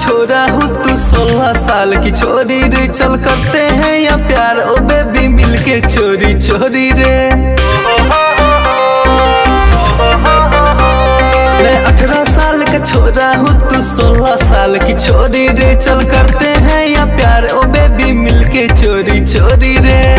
छोरा हो तू सोलह साल की छोरी रे। चल करते हैं या प्यार? ओ बेबी मिलके चोरी चोरी रे। मैं अठारह साल का छोरा हूँ तू सोलह साल की छोरी रे। चल करते हैं या प्यार? ओ बेबी मिलके चोरी चोरी रे।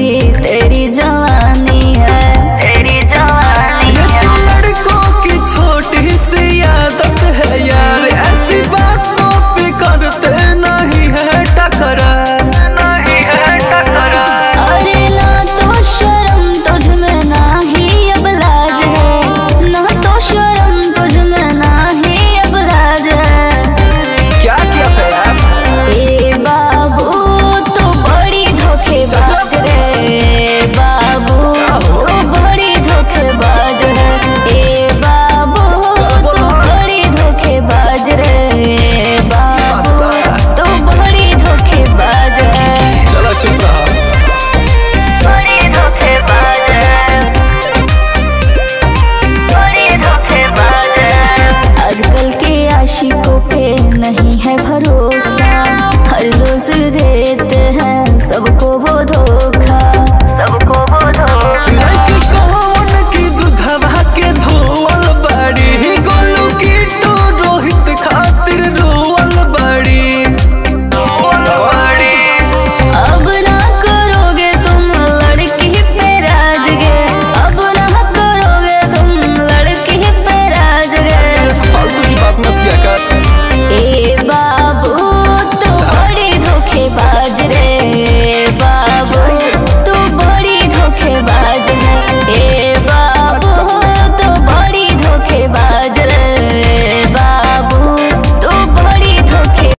तेरी जवानी